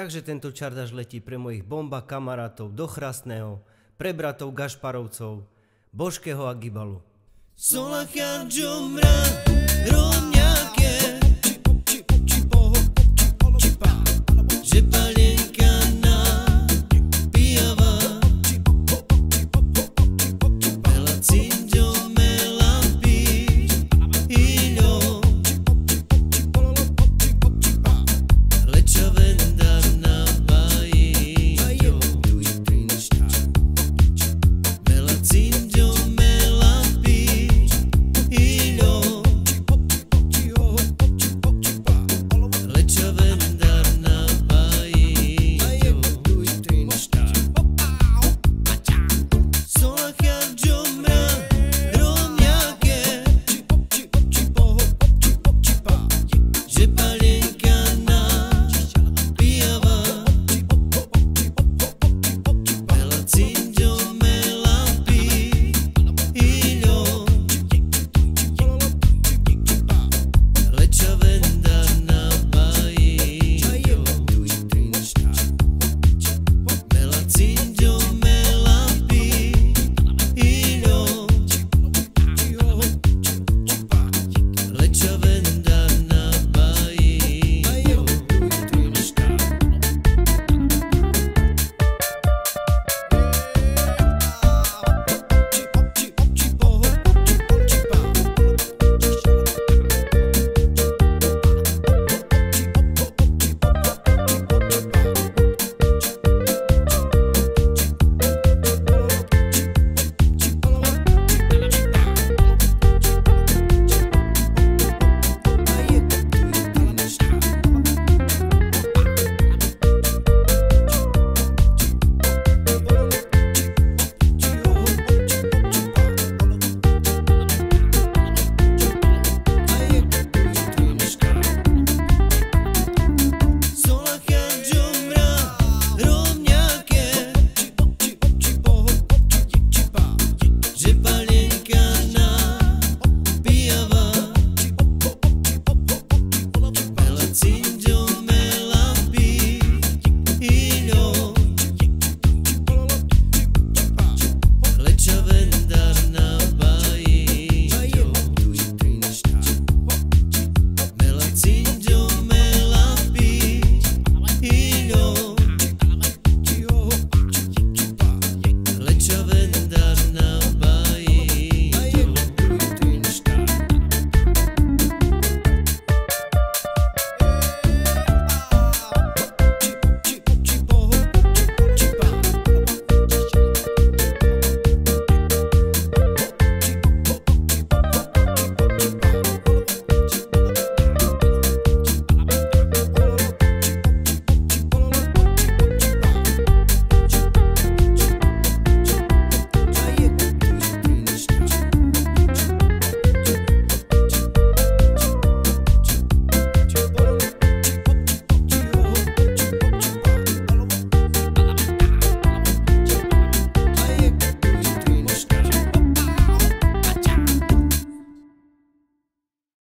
Takže tento čardaž letí pre mojich bomba kamarátov do Chrastného, pre bratov Gašparovcov, Božkého a Gibalu. Solachan Jomra, Rovňa